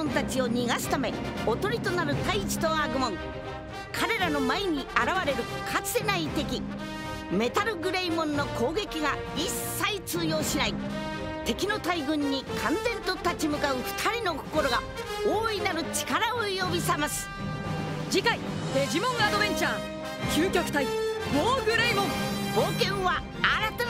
モンたちを逃がすためおとりとなる太一と悪グモン彼らの前に現れるかつてない敵メタルグレイモンの攻撃が一切通用しない。敵の大軍に完全と立ち向かう2人の心が大いなる力を呼び覚ます。次回「デジモンアドベンチャー」究極体モーグレイモン冒険は新たな